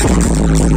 ¡Gracias!